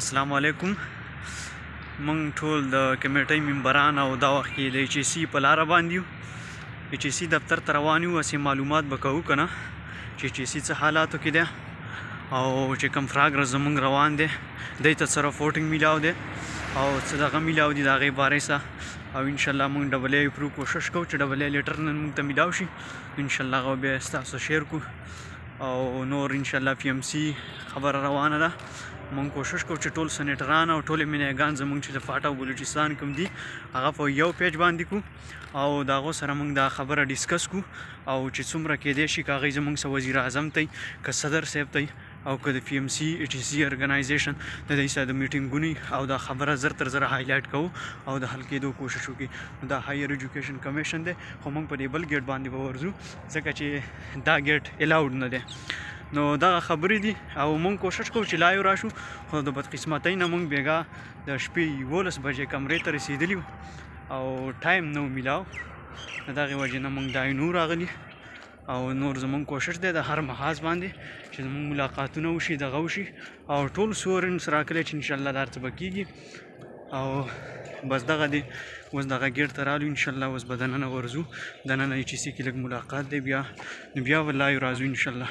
السلام علیکم مونږ ټول د کمیټۍ ممبران او دا وخت کې د ایچ ای سي په لاره باندې یو ایچ ای سي دفتر ته روان یو هسې معلومات به کوو که نه چې ایچ ای سي څه حالاتو کې دی او چې کوم فراګره زمونږ روان دی دی ته څه رپورټنګ میلاو دی او څه دغه میلاو دي د هغې باره څه او انشاءالله مونږ ډبل ای پرو کوشش کوو چې ډبل ای لیټر نن مونږ ته میلاو شي انشاءالله هغه بیا ستاسو شیر کوو او نور ان شاء الله پی ام سی خبر روانه ده مونږ کوشش کوو چې ټول سنیټران او ټول مینیګان زمونږ چې د فاټا او بلوچستان کوم دي هغه په یو پیج باندې کو او دا غو سره مونږ دا خبره ډیسکس کو او چې څومره کې دی شي کاغی زمونږ سره وزیر اعظم ته که صدر صاحب ته او که د پی ام سی ای ټی سی ارګنایزیشن د دې سره د میټینګونی او دا خبره زر تر زر هایلایټ کو او د حل کېدو کوشش وکړي دا هایر ایجوکیشن کمیشن دی خو مونږ په دې بل ګیټ باندې ورځو ځکه چې دا ګیټ الاوډ نه دی نو دغه خبرې دي او مونږ کوشش کوو چې لایو راشو خو د بدقسمتۍ نه مونږ بیګا د شپې یولس بجې کمرې ته رسېدلي او ټایم نه ملاو د دغې وجې نه مونږ دای نور راغلي او نور زمونږ کوشش دی د هر محاذ باندې چې زمونږ ملاقاتونه وشي دغه وشي او ټول سورنس راکلی چې ان شاء الله دارته بکیږي او بس دغه دی اوس دغه ګیټ ته رالو ان شاء الله اوس به دننه ورځو دننه چې سی کې لږ ملاقات دی بیا بیا ولا راځو ان شاء الله